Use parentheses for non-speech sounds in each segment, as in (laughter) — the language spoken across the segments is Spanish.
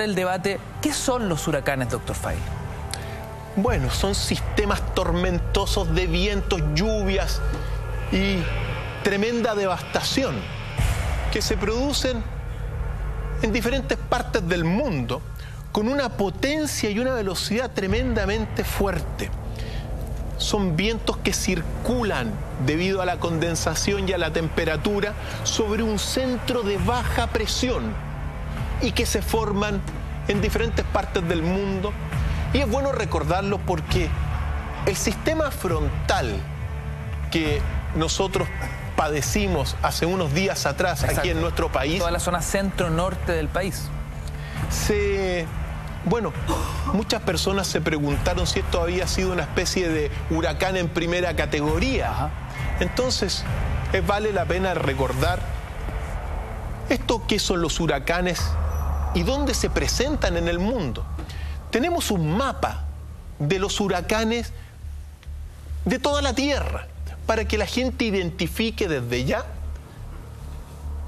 el debate, ¿qué son los huracanes, doctor Fail? Bueno, son sistemas tormentosos de vientos, lluvias y tremenda devastación que se producen en diferentes partes del mundo con una potencia y una velocidad tremendamente fuerte. Son vientos que circulan debido a la condensación y a la temperatura sobre un centro de baja presión y que se forman en diferentes partes del mundo. Y es bueno recordarlo porque el sistema frontal que nosotros padecimos hace unos días atrás aquí en nuestro país. Toda la zona centro-norte del país. Se. Bueno, muchas personas se preguntaron si esto había sido una especie de huracán en primera categoría. Entonces, vale la pena recordar esto qué son los huracanes y dónde se presentan en el mundo. Tenemos un mapa de los huracanes de toda la Tierra para que la gente identifique desde ya.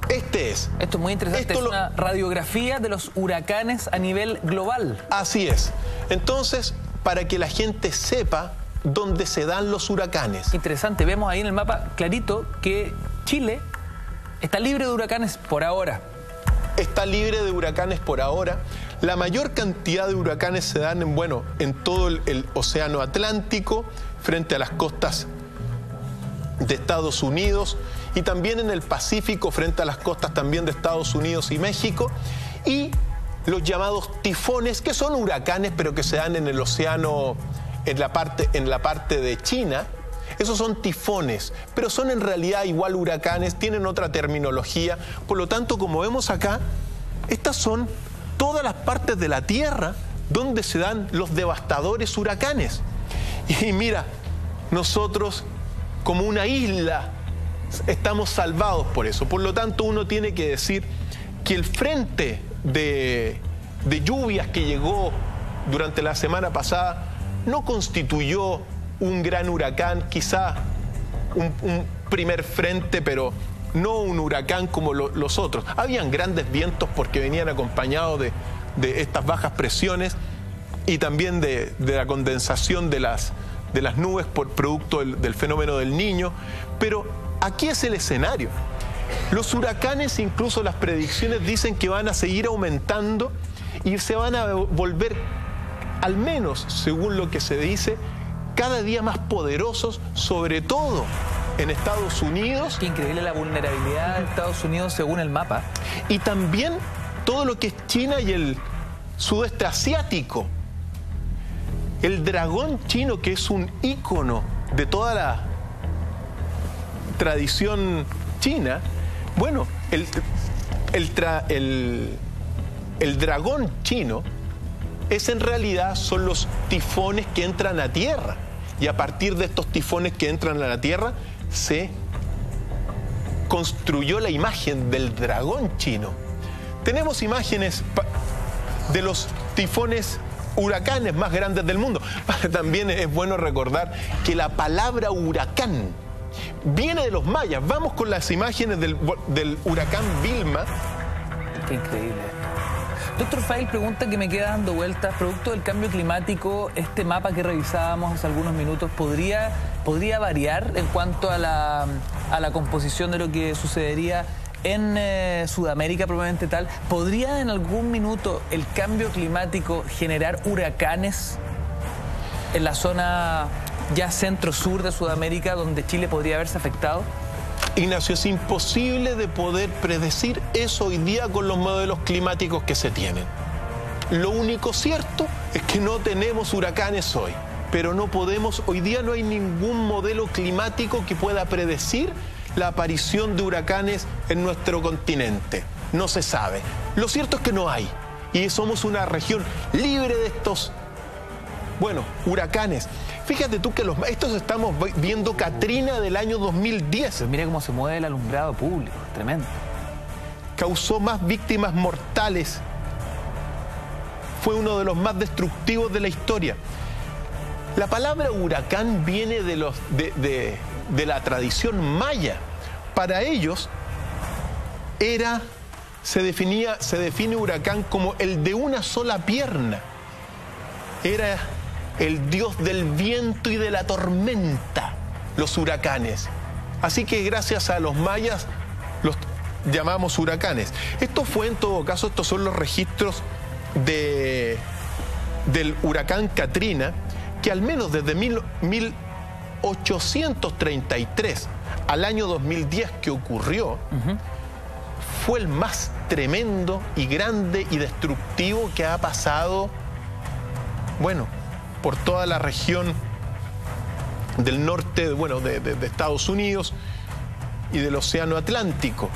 Este es. Esto es muy interesante, es una radiografía de los huracanes a nivel global. Así es. Entonces, para que la gente sepa dónde se dan los huracanes. Interesante, vemos ahí en el mapa clarito que Chile está libre de huracanes por ahora está libre de huracanes por ahora. La mayor cantidad de huracanes se dan en, bueno, en todo el, Océano Atlántico, frente a las costas de Estados Unidos y también en el Pacífico, frente a las costas también de Estados Unidos y México. Y los llamados tifones, que son huracanes, pero que se dan en el océano, en la parte, en la parte de China esos son tifones, pero son en realidad igual huracanes, tienen otra terminología. Por lo tanto, como vemos acá, estas son todas las partes de la Tierra donde se dan los devastadores huracanes. Y mira, nosotros como una isla estamos salvados por eso. Por lo tanto, uno tiene que decir que el frente de, de lluvias que llegó durante la semana pasada no constituyó un gran huracán, quizá un, primer frente, pero no un huracán como los otros. Habían grandes vientos porque venían acompañados de, estas bajas presiones y también de, la condensación de las, de las nubes por producto del fenómeno del niño. Pero aquí es el escenario. Los huracanes, incluso las predicciones dicen que van a seguir aumentando y se van a volver, al menos según lo que se dice, cada día más poderosos, sobre todo en Estados Unidos. Qué increíble la vulnerabilidad de Estados Unidos según el mapa. Y también todo lo que es China y el sudeste asiático. El dragón chino, que es un ícono de toda la tradición china, bueno, el, el, el dragón chino es en realidad son los tifones que entran a tierra. Y a partir de estos tifones que entran a la tierra, se construyó la imagen del dragón chino. Tenemos imágenes de los tifones huracanes más grandes del mundo. (laughs) También es bueno recordar que la palabra huracán viene de los mayas. Vamos con las imágenes del, huracán Vilma. Qué increíble. Doctor Fail pregunta que me queda dando vueltas, producto del cambio climático, este mapa que revisábamos hace algunos minutos, ¿podría, podría variar en cuanto a la, a la composición de lo que sucedería en eh, Sudamérica probablemente tal? ¿Podría en algún minuto el cambio climático generar huracanes en la zona ya centro-sur de Sudamérica donde Chile podría haberse afectado? Ignacio, es imposible de poder predecir eso hoy día con los modelos climáticos que se tienen. Lo único cierto es que no tenemos huracanes hoy, pero no podemos, hoy día no hay ningún modelo climático que pueda predecir la aparición de huracanes en nuestro continente. No se sabe. Lo cierto es que no hay. Y somos una región libre de estos, bueno, huracanes. Fíjate tú que los, estos estamos viendo Katrina del año 2010. mira cómo se mueve el alumbrado público, tremendo. Causó más víctimas mortales. Fue uno de los más destructivos de la historia. La palabra huracán viene de, los, de, de la tradición maya. Para ellos era se, definía, se define huracán como el de una sola pierna. Era el dios del viento y de la tormenta, los huracanes. Así que gracias a los mayas los llamamos huracanes. Esto fue en todo caso, estos son los registros de, del huracán Katrina, que al menos desde 1833 al año 2010 que ocurrió, fue el más tremendo y grande y destructivo que ha pasado, bueno, por toda la región del norte, bueno, de, de Estados Unidos y del Océano Atlántico.